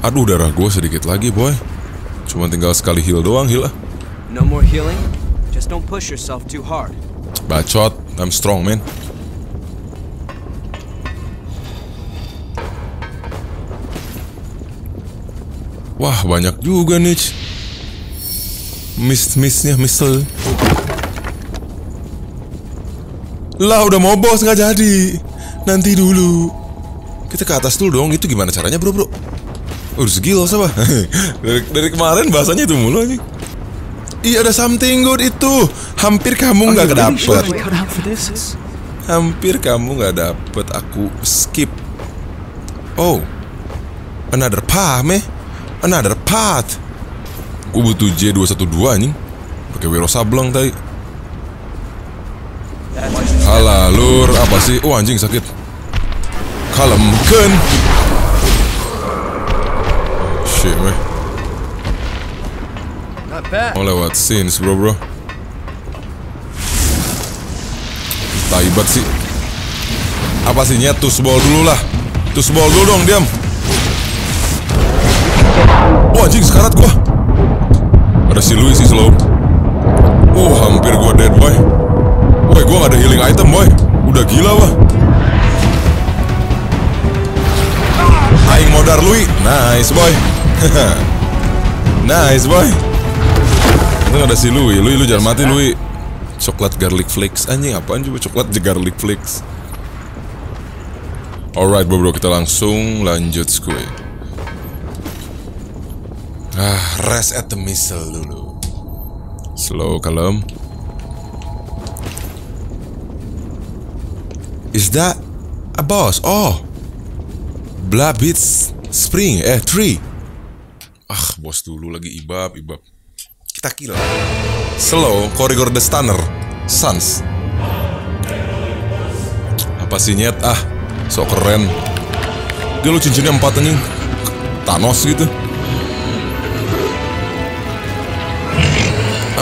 Aduh darah gue sedikit lagi boy Cuma tinggal sekali heal doang heal lah No more healing. Just don't push yourself too hard. Bacot I'm strong man Wah banyak juga nih Miss-missnya misel Lah udah mau bos nggak jadi. Nanti dulu. Kita ke atas dulu dong Itu gimana caranya bro bro? Urus gila apa dari, dari kemarin bahasanya itu mulu aja Iya ada something good itu. Hampir kamu nggak kedapet cut out for this? Hampir kamu nggak dapet. Aku skip. Oh Another path meh. Another path. Gue butuh J212 anjing. Pakai Wiro Sableng tadi Halah lur Apa sih? Oh anjing sakit. Kalemken Shit meh. Mau lewat scenes bro bro. Taibat sih. Apa sih nyet? Tusbol dulu lah. Tusbol dulu dong diam. Wah anjing sekarat gua. Ada si Louis sih slow. Uh hampir gua dead boy Woi, gue gak ada healing item, boy. Udah gila, wah. Aing modar Lui. Nice, boy. nice, boy. Itu ada si Lui. Lui, lu jangan mati, Lui. Coklat garlic flakes. Anjing, apaan coba coklat garlic flakes? Alright, bro, bro. Kita langsung lanjut, Skuy. Ah, rest at the missile dulu. Slow, kalem. Is that a boss? Oh, Blabits Spring eh tree. Ah bos dulu lagi ibab ibab. Kita kill. Slow Corridor the Stunner Sans. Apa sih nyet ah sok keren. Dia lu cincinnya empat anjing. Thanos gitu.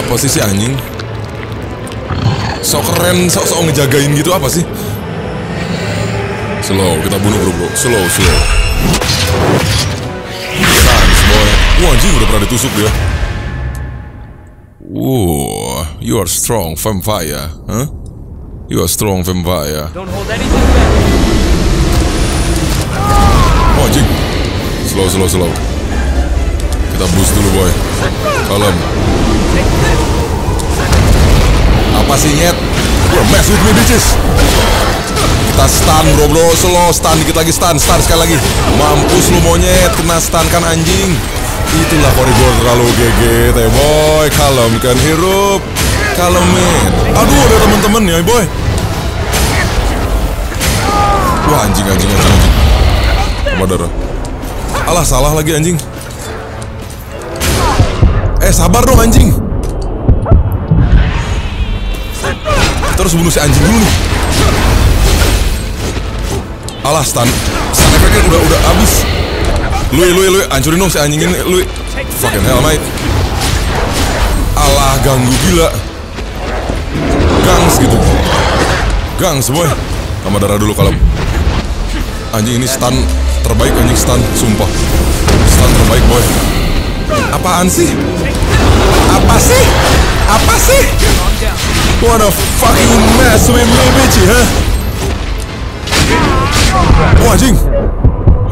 Apa sih si anjing? Sok keren, sok sok ngejagain gitu apa sih? Slow, kita bunuh bro bro. Slow, slow. Sans boy. Wah anjing udah pernah ditusuk dia. Whoa, you are strong vampire, huh? You are strong vampire. Don't hold anything back. Oh anjing. Slow, slow, slow. Kita boost dulu boy. Kalem. Apa sih nyet? Bro, mess with me bitches. Kita stun bro bro, slow stun dikit lagi stun, stun sekali lagi. Mampus lu monyet, kena stun kan anjing. Itulah koridor terlalu GG, teh boy. Kalem kan hirup. Kalemin. Aduh, ada temen-temen ya boy. Wah anjing anjing anjing anjing. Darah. Alah salah lagi anjing. Eh sabar dong anjing. Terus bunuh si anjing dulu nih. Alah stun. Stun efeknya udah udah habis. Lui lui lui hancurin dong si anjing ini lui. Fucking hell mate. Alah ganggu gila. Gangs gitu. Gangs boy. Tambah darah dulu kalem. Anjing ini stun terbaik anjing stun, sumpah. Stun terbaik boy. Apaan sih? Apa sih? Apa sih? What a fucking mess with me, bitch, huh? Wah anjing.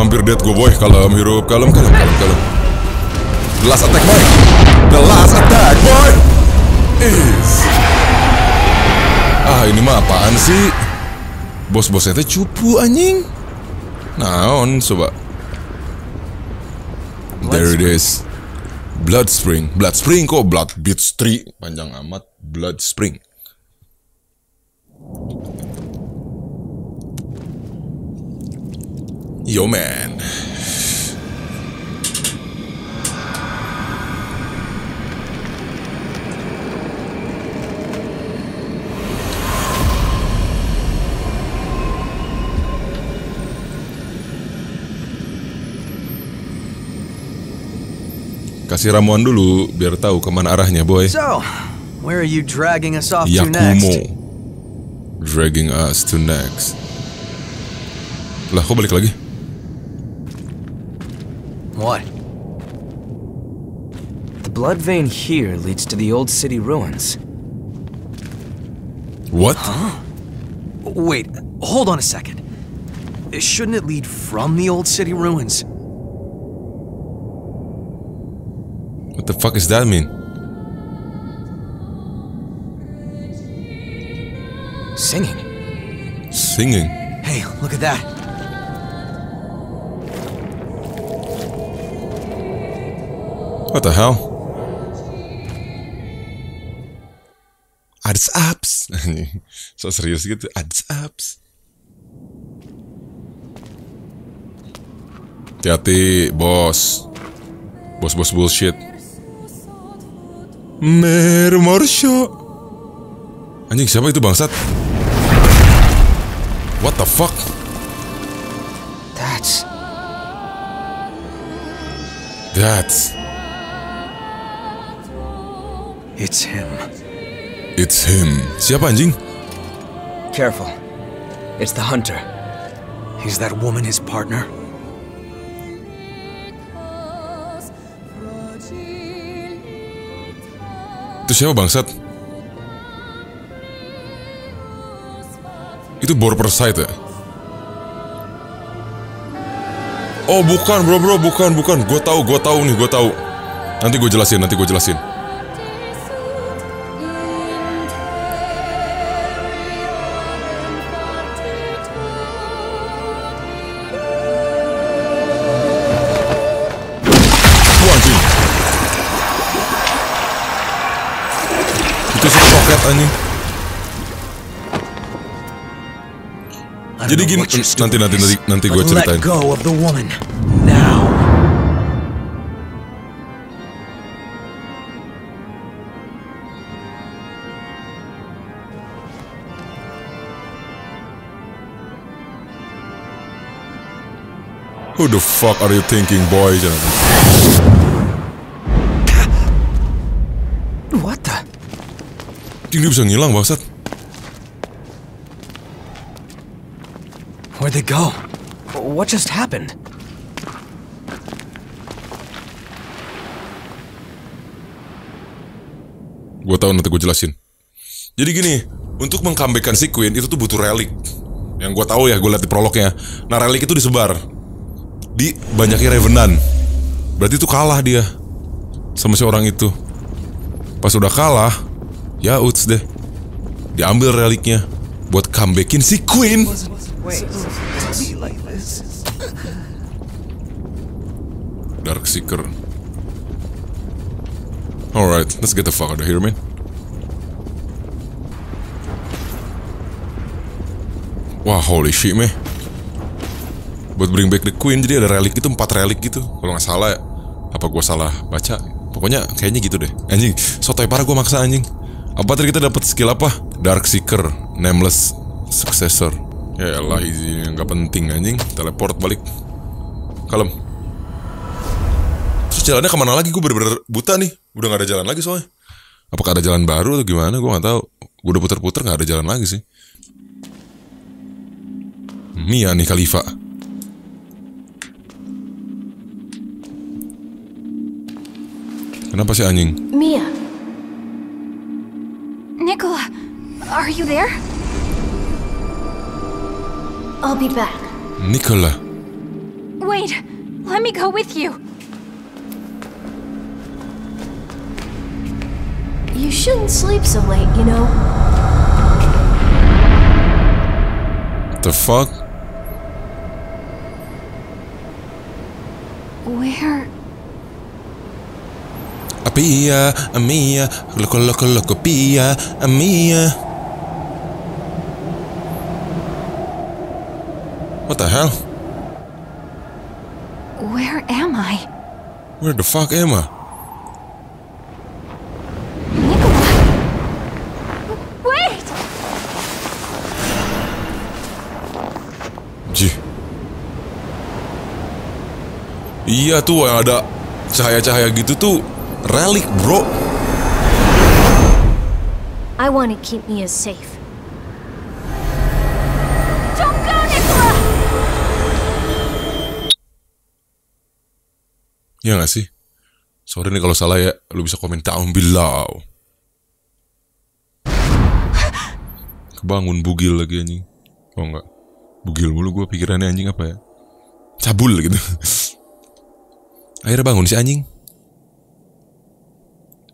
Hampir dead gue boy. Kalem, hirup, kalem, kalem, kalem, kalem. The last attack boy. The last attack boy. Is. Ah ini mah apaan sih? Bos-bosnya teh cupu anjing. Naon coba. There it is. Blood Spring. Blood Spring kok Blood Beats 3 panjang amat. Blood Spring. Yo man. Kasih ramuan dulu biar tahu ke mana arahnya boy. So, where are you dragging us off to next? Yakumo dragging us to next. Lah kok balik lagi? What? The blood vein here leads to the old city ruins. What? Huh? Wait, hold on a second. Shouldn't it lead from the old city ruins? What the fuck does that mean? Singing. Singing. Hey, look at that. What the hell? Ads apps. so serius gitu. Ads apps. Hati-hati, bos. Bos-bos bullshit. Mermorsho. Anjing siapa itu bangsat? What the fuck? That's. That's It's him. it's him. Siapa anjing? Careful. It's the hunter. Is that woman his partner? Itu siapa bangsat? Itu bor persite ya? Oh bukan bro bro bukan bukan. Gue tahu gue tahu nih gue tahu. Nanti gue jelasin nanti gue jelasin. Jadi gini, nanti nanti nanti nanti gue ceritain. Who the fuck are you thinking, boy? What the? Dia bisa ngilang bangsat. They go? What just happened? Gue tahu nanti gue jelasin. Jadi gini, untuk mengkambekan si Queen itu tuh butuh relik. Yang gue tahu ya, gue lihat di prolognya. Nah relik itu disebar di banyaknya Revenant. Berarti itu kalah dia sama si orang itu. Pas udah kalah, ya uts deh. Diambil reliknya buat comebackin si Queen. Dark Seeker. Alright, let's get the fuck out of here, man. Wah, holy shit, meh. Buat bring back the queen, jadi ada relik gitu, empat relik gitu. Kalau nggak salah, ya. apa gua salah baca? Pokoknya kayaknya gitu deh. Anjing, sotoy parah gua maksa anjing. Apa tadi kita dapat skill apa? Dark Seeker, Nameless Successor. Ya elah, easy, nggak penting anjing. Teleport balik. Kalem. Terus jalannya ke mana lagi? Gue bener-bener buta nih. Udah gak ada jalan lagi soalnya. Apakah ada jalan baru atau gimana? Gue gak tahu. Gue udah puter-puter gak ada jalan lagi sih. Mia nih Khalifa. Kenapa sih anjing? Mia, Nicola, are you there? I'll be back. Nicola. Wait, let me go with you. You shouldn't sleep so late, you know. The fuck? Where? Apia, Amia, loco loco loco pia, Amia. What the hell? Where am I? Where the fuck am I? Wait! Jih. Iya tuh yang ada cahaya-cahaya gitu tuh relik bro. I want to keep Mia safe. Iya gak sih? Sorry nih kalau salah ya, lu bisa komen down below. Kebangun bugil lagi anjing. Oh enggak. Bugil mulu gue pikirannya anjing apa ya? Cabul gitu. Akhirnya bangun si anjing.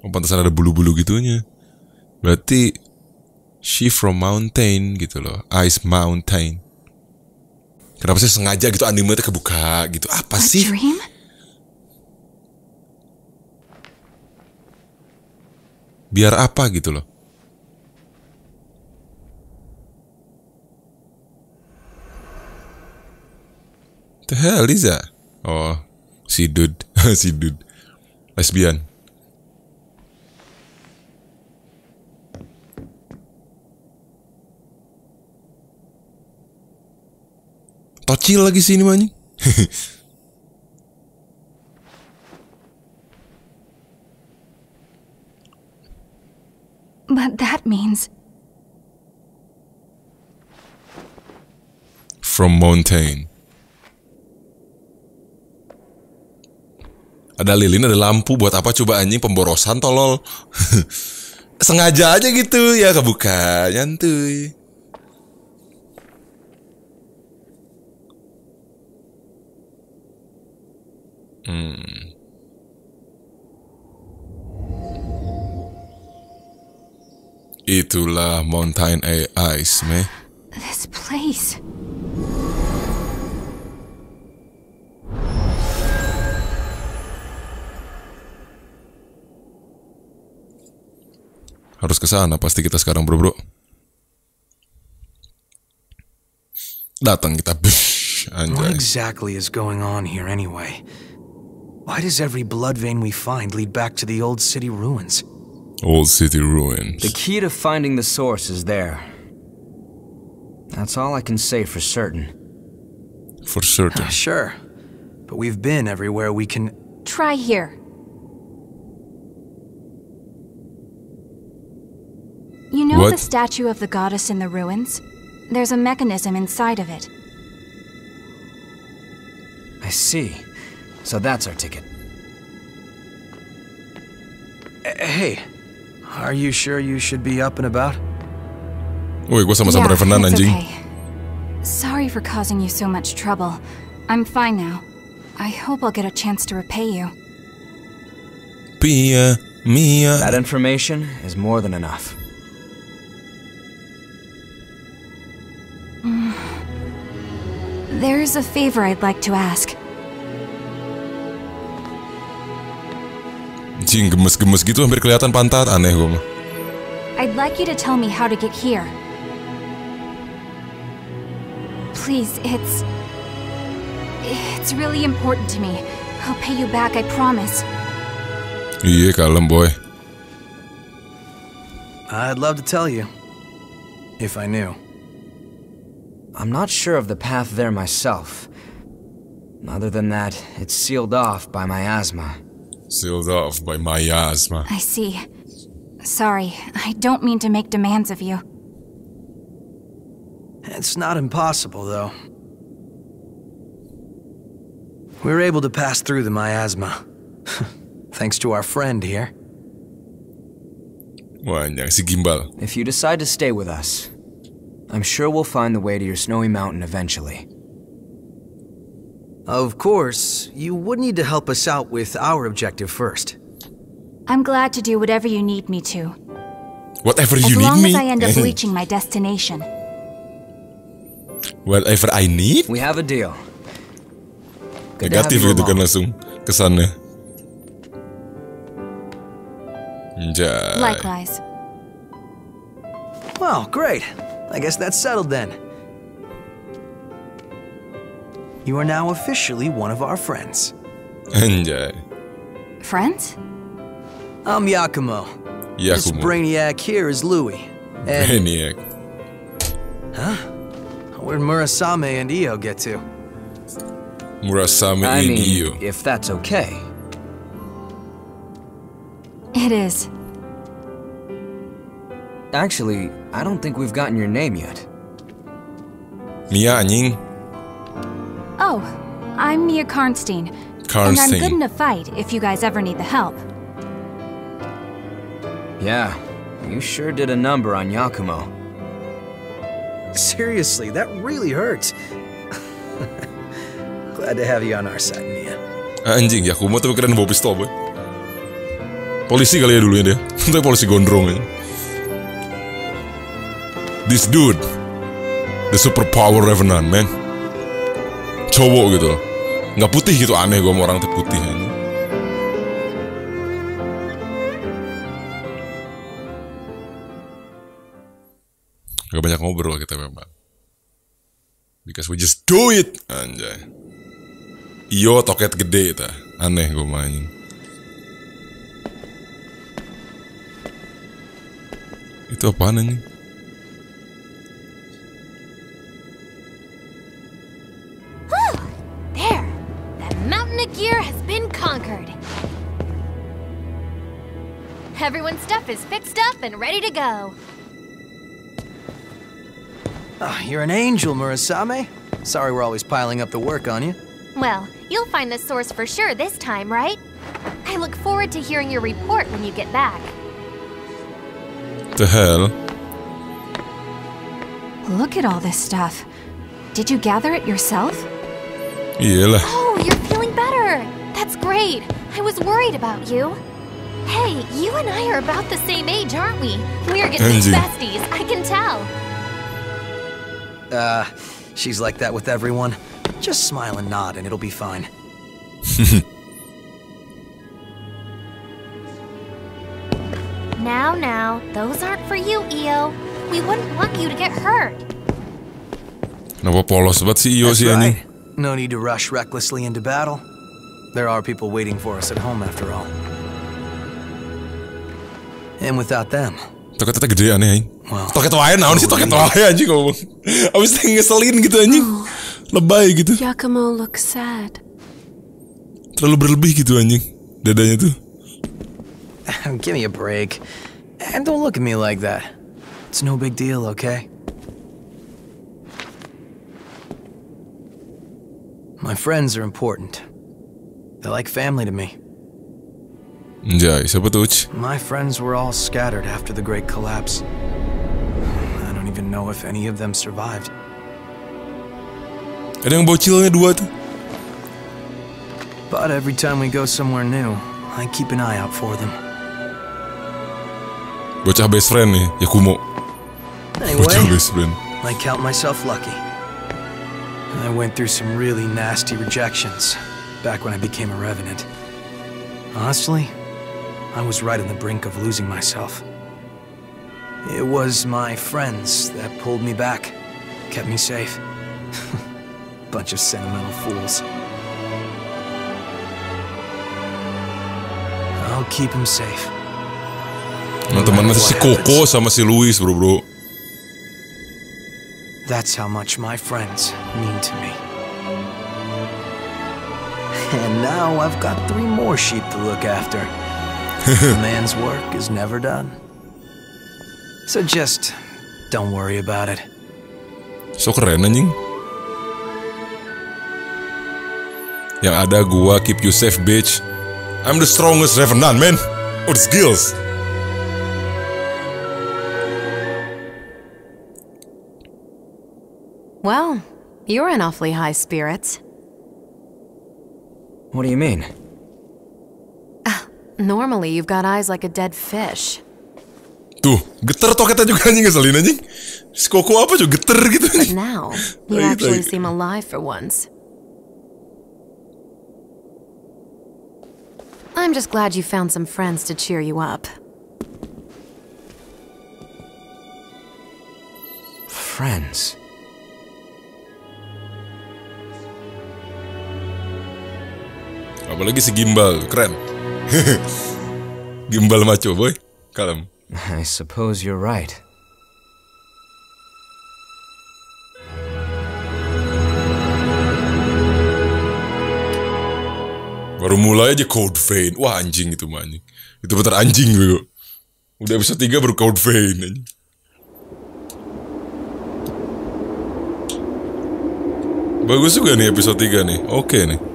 Oh pantesan ada bulu-bulu gitunya. Berarti she from mountain gitu loh. Ice mountain. Kenapa sih sengaja gitu anime kebuka gitu? Apa A sih? dream? Biar apa gitu loh. The hell is that? Oh, si dude, si dude, lesbian. Tocil lagi sini mah But that means from mountain. Ada lilin, ada lampu buat apa coba anjing pemborosan tolol. Sengaja aja gitu ya kebuka nyantuy. Itulah Mountain Ice, meh. This place. Harus ke sana pasti kita sekarang bro bro. Datang kita, Bish, What anjay. exactly is going on here anyway? Why does every blood vein we find lead back to the old city ruins? Old City Ruins. The key to finding the source is there. That's all I can say for certain. For certain. Sure, but we've been everywhere we can. Try here. You know What? the statue of the goddess in the ruins? There's a mechanism inside of it. I see. So that's our ticket. Eh, Hey, are you sure you should be up and about? Woi, gue sama-sama yeah, Revenant it's anjing. okay. Sorry for causing you so much trouble. I'm fine now. I hope I'll get a chance to repay you. Pia, Mia. That information is more than enough. Mm. There's a favor I'd like to ask. Anjing gemes-gemes gitu hampir kelihatan pantat aneh gue mah. I'd like you to tell me how to get here. Please, it's. It's really important to me. I'll pay you back, I promise. Iya kalem boy. I'd love to tell you. If I knew. I'm not sure of the path there myself. Other than that, it's sealed off by miasma. Sealed off by miasma. I see. Sorry, I don't mean to make demands of you. It's not impossible, though. We were able to pass through the miasma. Thanks to our friend here. Wah si gimbal. If you decide to stay with us, I'm sure we'll find the way to your snowy mountain eventually. Of course, you would need to help us out with our objective first. I'm glad to do whatever you need me to. Whatever As you need long me. as long as I end up reaching my destination. Whatever I need. We have a deal. Good to have Negatif you gitu kan langsung kesannya. Anjay. Likewise. Well, great. I guess that's settled then. You are now officially one of our friends. Anjay. Friends? I'm Yakumo. Iya This brainiac here is Louis. And Huh? where'd Murasame and Io get to? Murasame I in mean, Iyo. if that's okay. It is. Actually, I don't think we've gotten your name yet. Mia anjing. Oh, I'm Mia Karnstein. And I'm good in a fight if you guys ever need the help. Yeah, you sure did a number on Yakumo. Seriously, that really hurts. Glad to have you on our side, Mia. Ah, anjing, Yakumo tuh keren bawa pistol boy. Polisi kali ya dulunya dia. Tapi polisi gondrong aja. This dude, the superpower revenant man. Cowok gitu. Nggak putih gitu aneh gue sama orang putih aja. Gak banyak ngobrol kita memang. Because we just do it Anjay Iyo toket gede ta Aneh gue main Itu apaan anjing? Everyone's stuff is fixed up and ready to go. Ah, you're an angel, Murasame. Sorry we're always piling up the work on you. Well, you'll find the source for sure this time, right? I look forward to hearing your report when you get back. The hell? Look at all this stuff. Did you gather it yourself? Iyalah Oh, you're feeling better! That's great. I was worried about you. Hey, you and I are about the same age, aren't we? We're gonna be besties, I can tell. Uh, she's like that with everyone. Just smile and nod and it'll be fine. Now, now, those aren't for you, Io. We wouldn't want you to get hurt. Kenapa polos banget sih Iyo That's right. No need to rush recklessly into battle. There are people waiting for us at home after all. And without them, Toket gede aneh anjing. Wow. Toket wae naon sih toket wae anjing ngomong. Abis itu ngeselin gitu anjing. Lebay gitu. Giacomo looks sad. Terlalu berlebih gitu anjing. Dadanya tuh. give me a break. And don't look at me like that. It's no big deal, okay? My friends are important. They're like family to me. Anjay, siapa tuh? Uch? My friends were all scattered after the Great Collapse. I don't even know if any of them survived. Ada yang bocilnya dua tuh. But every time we go somewhere new, I keep an eye out for them. Bocah best friend nih, Yakumo. Bocah Anyway, best friend. I count myself lucky. I went through some really nasty rejections back when I became a revenant. Honestly, I was right on the brink of losing myself. It was my friends that pulled me back, kept me safe. Bunch of sentimental fools. I'll keep him safe. Nah, temannya si Koko sama si Luis bro bro. That's how much my friends mean to me. And now I've got three more sheep to look after. A man's work is never done. So just don't worry about it. So keren anjing. Yang ada gua keep you safe bitch. I'm the strongest revenant man. With skills. Well, you're in awfully high spirits. What do you mean? Normally, you've got eyes like a dead fish. Tuh, geter toketnya juga anjing ngeselin anjing. Si Koko apa juga geter gitu But anjing. now, you actually seem alive for once. I'm just glad you found some friends to cheer you up. Friends. Apalagi si Gimbal, keren. Gimbal maco boy. Kalem. I suppose you're right. Baru mulai aja Code Vein. Wah anjing itu mah anjing. Itu bener anjing bego. Udah episode 3 baru Code Vein anjing. Bagus juga nih episode 3 nih. Oke nih.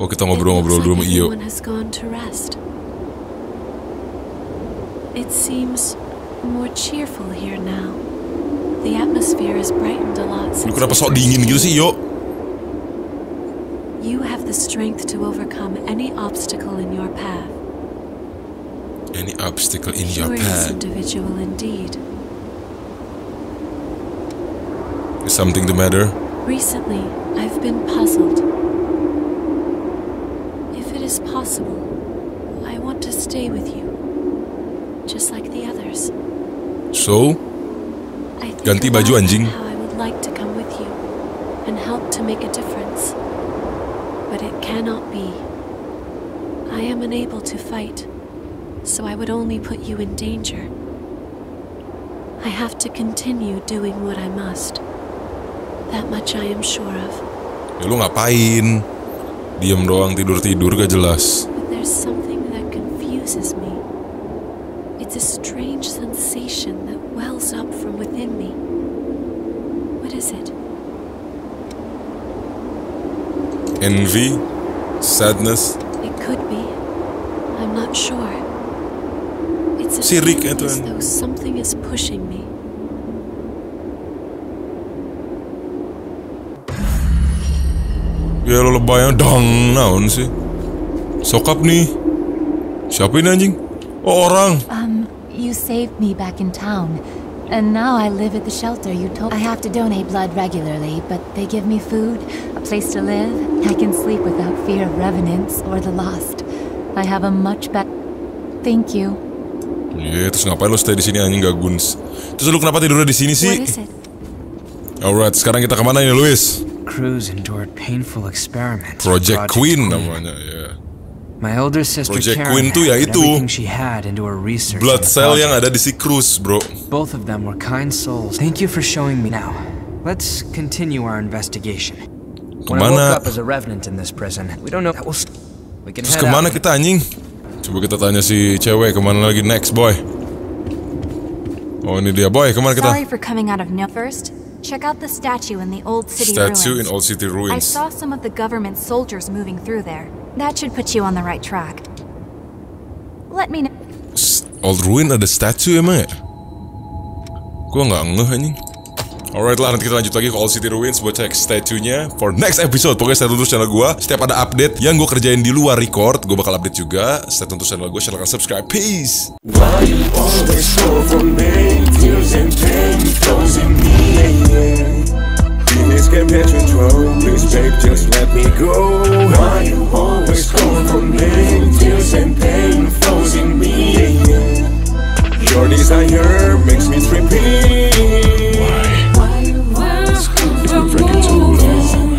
Oh kita ngobrol-ngobrol dulu sama Iyo. To rest. It seems more cheerful here now. The atmosphere has brightened a lot Lu kenapa sok dingin gitu sih Iyo? You have the strength to overcome any obstacle in your path. Any obstacle in your path. individual indeed. Is something the matter? Recently, I've been puzzled. Is possible, I want to stay with you. Just like the others. So, I think Ganti baju, anjing. How I would like to come with you and help to make a difference. But it cannot be. I am unable to fight, so I would only put you in danger. I have to continue doing what I must. That much I am sure of. ya lu ngapain? Diem doang tidur-tidur gak jelas. But there's something that confuses me. It's a strange sensation that wells up from within me. What is it? Envy? Sadness? It could be. I'm not sure. It's a feeling as though something is pushing me. Ya lu lebayang dong naon sih? Sokap nih. Siapa ini anjing? Oh, orang. Um, you saved me back in town. And now I live at the shelter you told I have to donate blood regularly, but they give me food, a place to live. I can sleep without fear of revenants or the lost. I have a much better... Thank you. Iya, terus ngapain lo stay di sini anjing gak guns? Terus lu kenapa tidurnya di sini sih? Alright, sekarang kita ke mana ini, Luis? Cruz endured painful experiments. Project, Queen, namanya, ya. My older sister Project Karen Queen tuh ya itu. she had into her research. Blood cell yang ada di si Cruz, bro. Both of them were kind souls. Thank you for showing me now. Let's continue our investigation. When I Ke mana? woke up as a revenant in this prison, we don't know that will. We can Terus ke mana out. kita anjing? Coba kita tanya si cewek ke mana lagi next, boy. Oh ini dia, boy. Ke mana kita? Sorry for coming out of no. First, check out the statue in the old city Statue in. Old City ruins. I saw some of the government soldiers moving through there. That should put you on the right track. Let me know. Old Ruin ada statue emang ya? Gua nggak ngeh anjing. Alright lah, nanti kita lanjut lagi ke All City Ruins buat cek statunya. for next episode. Pokoknya stay tune terus channel gue. Setiap ada update yang gue kerjain di luar record, gue bakal update juga. Stay tune terus channel gue, silahkan subscribe. Peace! Your desire makes me. Why? It's been freaking too long.